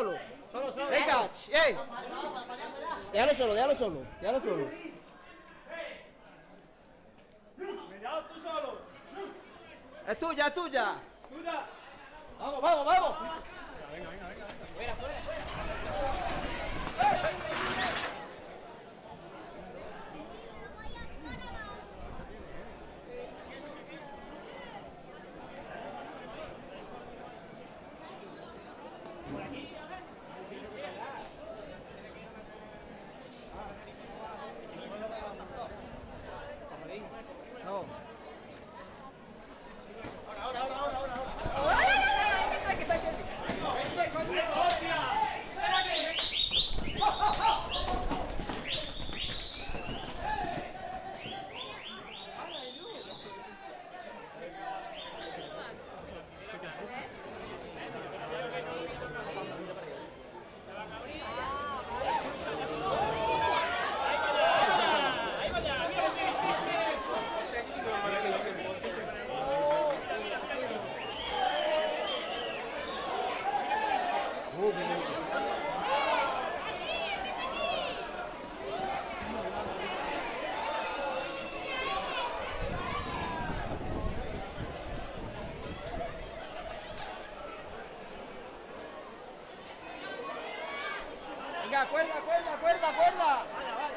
solo, solo. Solo. Venga, ey. Déjalo solo, déjalo solo, déjalo solo. Cuidado tú solo. Es tuya, es tuya. Vamos, vamos, vamos. No. Venga, cuerda, cuerda, cuerda, cuerda.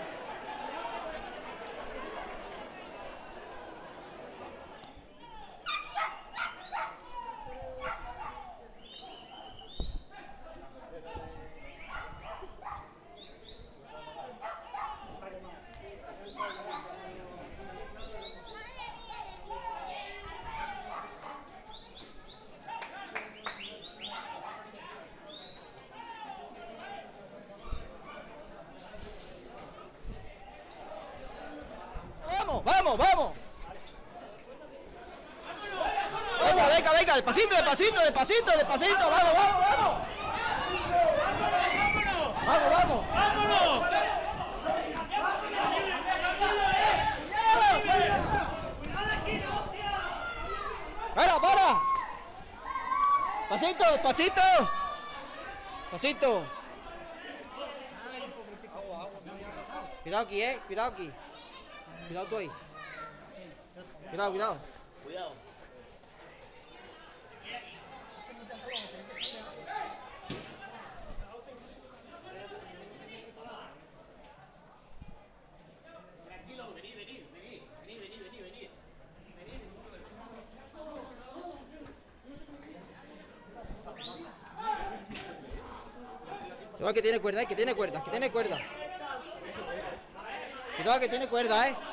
Vamos, vamos. Venga, venga, venga, despacito, despacito, despacito, despacito, vamos, vamos, vamos. Vamos, vamos. ¡Vámonos! Para, para. Pasito, despacito. Pasito. Cuidado aquí, eh. Cuidado aquí. Cuidado tú ahí. Cuidado, cuidado. Cuidado. Tranquilo, vení, vení, vení, vení, vení, vení, vení. Cuidado que tiene cuerda, eh. Que tiene cuerda, que tiene cuerda. Cuidado que tiene cuerda, eh.